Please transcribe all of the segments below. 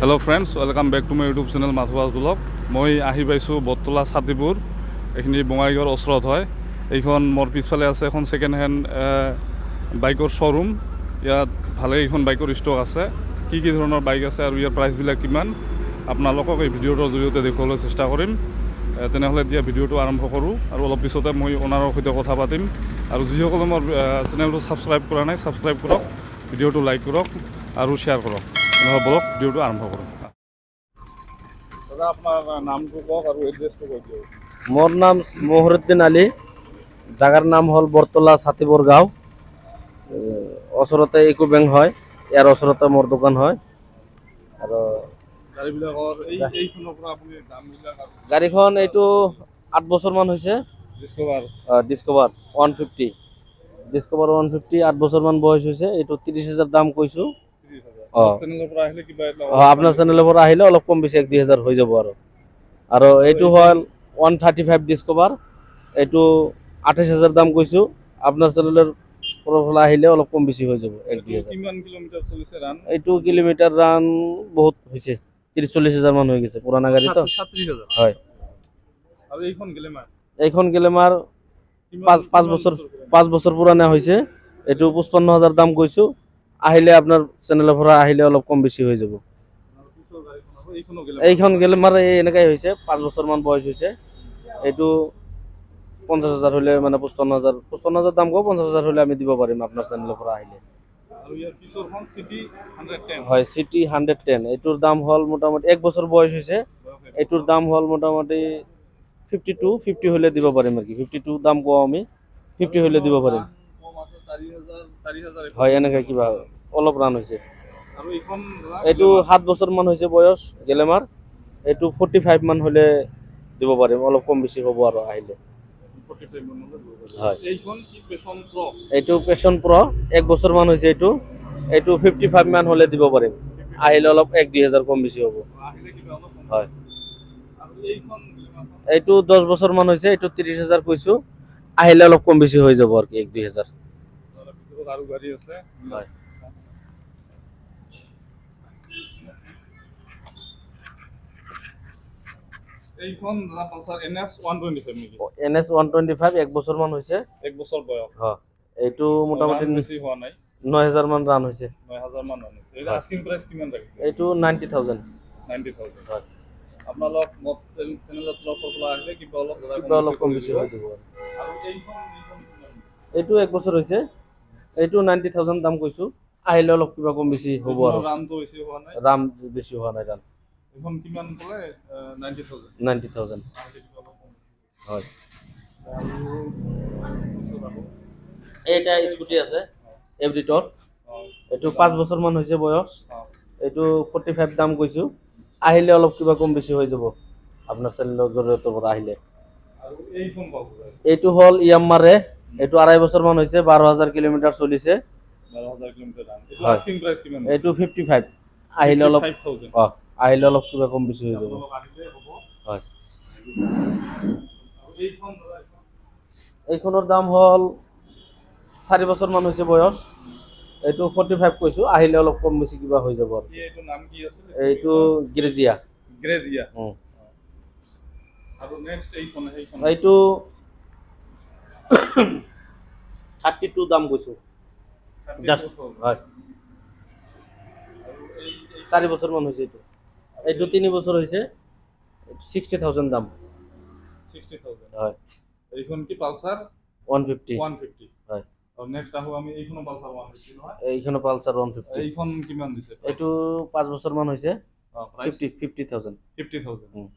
Hello' friends welcome back to my YouTube channel মাথুৱাজ vlog মই আহি পাইছোঁ বটতলা ছাতিপুৰ। এইখিনি বঙাইগাঁৱৰ ওচৰত হয়। এইখন মোৰ পিছফালে আছে এখন ছেকেণ্ড হেণ্ড বাইকৰ শ্ব'ৰুম ইয়াত ভালেকেইখন বাইকৰ ষ্টক আছে। কি কি ধৰণৰ বাইক আছে আৰু ইয়াৰ প্ৰাইচবিলাক কিমান আপোনালোকক এই ভিডিঅ'টোৰ জৰিয়তে দেখুৱাবলৈ চেষ্টা কৰিম। তেনেহ'লে এতিয়া ভিডিঅ'টো আৰম্ভ কৰোঁ আৰু অলপ পিছতে মই অ'নাৰৰ সৈতে কথা পাতিম। আৰু যিসকলে মোৰ চেনেলটো ছাবস্ক্ৰাইব কৰা নাই ছাবস্ক্ৰাইব কৰক ভিডিঅ'টো লাইক কৰক আৰু শ্বেয়াৰ কৰক। তেনেহ'লে বলক ভিডিঅ'টো আৰম্ভ কৰোঁ। দাদা আপোনাৰ নামটো কওক আৰু এড্ৰেছটো কৈ দিয়ক। মোৰ নাম মহৰুদ্দিন আলী। জাগাৰ নাম হ'ল বৰতলা ছাতিবৰ গাঁও। ওচৰতে ইকো বেংক হয় ইয়াৰ ওচৰতে মোৰ দোকান হয়। আৰু গাড়ীখন এইটো আঠ বছৰমান হৈছে। Discover one fifty Discover one fifty আঠ বছৰমান বয়স হৈছে। এইটো ত্ৰিছ হাজাৰ দাম কৈছোঁ। আপোনাৰ চেনেলৰ পৰা আহিলে অলপ কম বেছি এক দুই হাজাৰ হৈ যাব আৰু। আৰু এইটো হ'ল ওৱান থাৰ্টি ফাইভ ডিস্কভাৰ এইটো আঠাইছ হাজাৰ দাম কৈছোঁ। আপোনাৰ চেনেলৰ পৰা আহিলে অলপ কম বেছি হৈ যাব এক দুই হাজাৰ। কিমান কিলোমিটাৰ চলিছে ৰান এইটো কিলোমিটাৰ ৰান বহুত হৈছে। ত্ৰিছ চল্লিছ হাজাৰ মান হৈ গৈছে পুৰণা গাড়ীতো সাতত্ৰিছ হাজাৰ। হয়। আৰু এইখন গেলেমাৰ? কিমান- পাঁচ বছৰ পুৰণা? পাঁচ বছৰ পুৰণা হৈছে। এইটো পঁচপন্ন হাজাৰ দাম কৈছোঁ। আহিলে আপোনাৰ চেনেলৰ পৰা আহিলে অলপ কম বেছি হৈ যাব। এইখনো গেলেমাৰ এই এনেকাই হৈছে পাঁচ বছৰমান বয়স হৈছে। এইটো পঞ্চাছ হাজাৰ হ'লে মানে পঁচপন্ন হাজাৰ পঁচপন্ন হাজাৰ দাম কওঁ পঞ্চাছ হাজাৰ হ'লে আমি দিব পাৰিম আপোনাৰ চেনেলৰ পৰা আহিলে। হয় চিটি হাণ্ড্ৰেড টেন এইটোৰ দাম হ'ল মোটামুটি এক বছৰ বয়স হৈছে। এইটোৰ দাম হ'ল মোটামুটি ফিফটি টু ফিফটি হ'লে দিব পাৰিম আৰু কি ফিফটি টু দাম কওঁ আমি ফিফটি হ'লে দিব পাৰিম। হয় এনেকৈ কিবা অলপ ৰান হৈছে। এইটো সাত বছৰমান হৈছে বয়স গেলেমাৰ। এইটো ফৰ্টি ফাইভ মান হ'লে দিব পাৰিম অলপ কম বেছি হ'ব আৰু আহিলে। 45 মান হ'লে দিব পাৰিব। হয়। এইখন কি পেছন প্ৰ এইটো পেশ্যন প্ৰ' এক বছৰমান হৈছে এইটো। এইটো ফিফটি ফাইভ মান হ'লে দিব পাৰিম। আহিলে অলপ এক দুই হাজাৰ কম বেছি হ'ব। হয়। এইটো দহ বছৰমান হৈছে এইটো ত্ৰিছ হাজাৰ কৈছোঁ। আহিলে অলপ কম বেছি হৈ যাব আৰু কি এক দুই হাজাৰ। দাদা ভিতৰত আৰু গাড়ী আছে। হয়। এইখন দাদা Pulsar N S one twenty five নেকি? N S one twenty five এক বছৰমান হৈছে। এক বছৰ বয়স। হয় এইটো মোটামুটি ৰান বেছি হোৱা নাই। ন হেজাৰমান ৰান হৈছে। নয় হাজাৰ মান ৰান হৈছে। এইটো হয়। আস্কিং প্ৰাইচ কিমান ৰাখিছে? এইটো নাইণ্টি থাউজেণ্ড। Ninety thousand. হয়। আপোনালোক মোৰ চেনেলত তৰফৰ পৰা আহিলে কিবা অলপ দাদা কিবা অলপ কম বেছি হৈ দিব। আৰু। আৰু এইখন এইখন কিমান? এইটো এক বছৰ হৈছে। এইটো নাইণ্টি থাউজেণ্ড দাম কৈছোঁ। আহিলে অলপ কিবা কম বেছি হ'ব আৰু। ৰানটো বেছি হোৱা নাই? নাইণ্টি থাউজেণ্ড হয়। এইটা স্কুটি আছে এভৰিটৰ অঁ, এইটো পাঁচ বছৰমান হৈছে বয়স। এইটো ফৰ্টি ফাইভ দাম কৈছোঁ। আহিলে অলপ কিবা কম বেছি হৈ যাব। আপোনাৰ চেনেলৰ জৰিয়তৰ পৰা আহিলে। এইটো হ'ল ইয়াম্মাৰে এইটো আঢ়াই বছৰমান হৈছে বাৰ হাজাৰ কিলোমিটাৰ চলিছে। বাৰ হাজাৰ কিলোমিটাৰ দাম এইটো ফিফটি ফাইভ আহিলে অলপ অঁ আহিলে অলপ কিবা কম বেছি হৈ যাব। হ'ব। হয়। আৰু এইখন দাদা এইখন এইখনৰ দাম হ'ল চাৰি বছৰমান হৈছে বয়স। এইটো ফৰ্টি ফাইভ কৈছোঁ আহিলে অলপ কম বেছি কিবা হৈ যাব এইটো গ্ৰেজিয়া। সেইখন। এইটো থাৰ্টি টু দাম কৈছোঁ। জাষ্ট হয়। চাৰি বছৰমান হৈছে এইটো। এইটো তিনি বছৰ হৈছে। ছিক্সটি থাউজেণ্ড দাম। ছিক্সটি থাউজেণ্ড হয়। এইখন কি Pulsar one fifty one fifty হয়। নেক্সট আহোঁ আমি এইখনো ওৱান ফিফটি নহয়? এইখনো ওৱান ফিফটি এইখন কিমান দিছে? হৈছে। Price fifty fifty thousand fifty thousand um.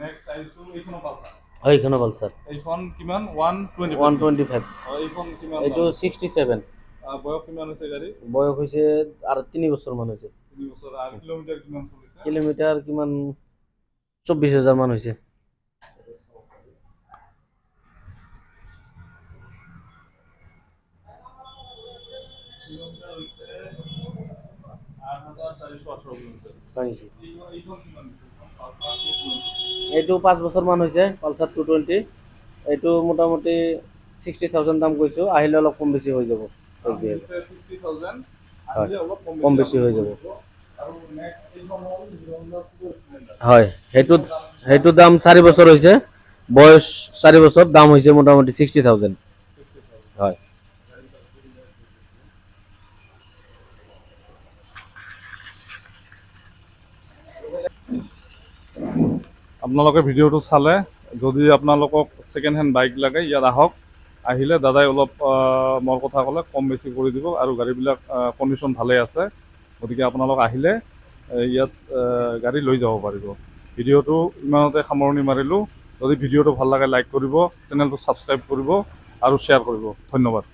Next আহিছোঁ এইখনো পালচাৰ হয় এইখনো পালচাৰ এইখন কিমান? One twenty one twenty five এইখন কিমান এইটো দাম? ছিক্সটি ছেভেন আহ, বয়স কিমান হৈছে গাড়ী বয়স হৈছে আৰু তিনি বছৰমান হৈছে। তিনি বছৰ। আৰু কিলোমিটাৰ কিমান চলিছে? কিলোমিটাৰ কিমান? চৌব্বিছ হাজাৰমান হৈছে কিলোমিটাৰ হৈছে আঠ হাজাৰ চাৰিশ ওঠৰ কিলোমিটাৰ হয় নেকি এইটো পাঁচ বছৰমান হৈছে পালচাৰ টু টুৱেণ্টি এইটো মোটামুটি ছিক্সটি থাউজেণ্ড দাম কৈছোঁ আহিলে অলপ কম বেছি হৈ যাব। কম বেছি হৈ যাব। হয় সেইটো সেইটো দাম চাৰি বছৰ হৈছে। বয়স চাৰি বছৰ দাম হৈছে মোটামুটি ছিক্সটি থাউজেণ্ড হয়। আপোনালোকে ভিডিঅ'টো চালে যদি আপোনালোকক ছেকেণ্ড হেণ্ড বাইক লাগে ইয়াত আহক। আহিলে দাদাই অলপ মোৰ কথা ক'লে কম বেছি কৰি দিব আৰু গাড়ীবিলাক কণ্ডিশ্যন ভালে আছে। গতিকে আপোনালোক আহিলে আহ, ইয়াত গাড়ী লৈ যাব পাৰিব। ভিডিঅ'টো ইমানতে সামৰণি মাৰিলোঁ। যদি ভিডিঅ'টো ভাল লাগে লাইক কৰিব চেনেলটো ছাবস্ক্ৰাইব কৰিব আৰু শ্বেয়াৰ কৰিব। ধন্যবাদ।